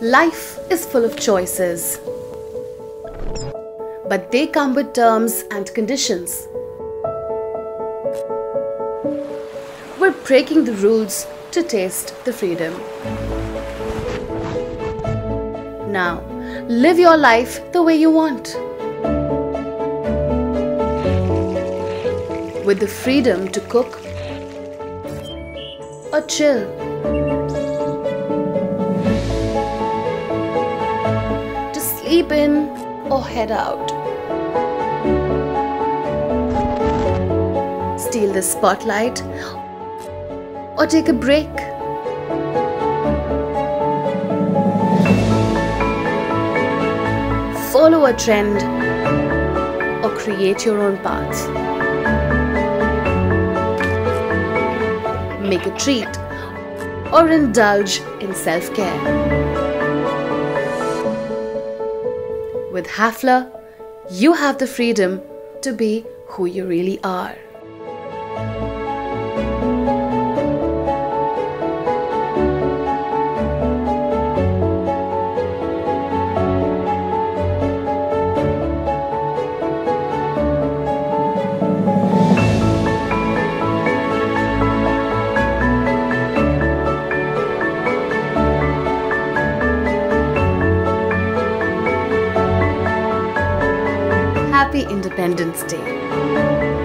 Life is full of choices, but they come with terms and conditions. We're breaking the rules to taste the freedom. Now, live your life the way you want. With the freedom to cook or chill. To sleep in or head out. Steal the spotlight or take a break. Follow a trend or create your own path. Make a treat or indulge in self care. With Hafele, you have the freedom to be who you really are. Happy Independence Day.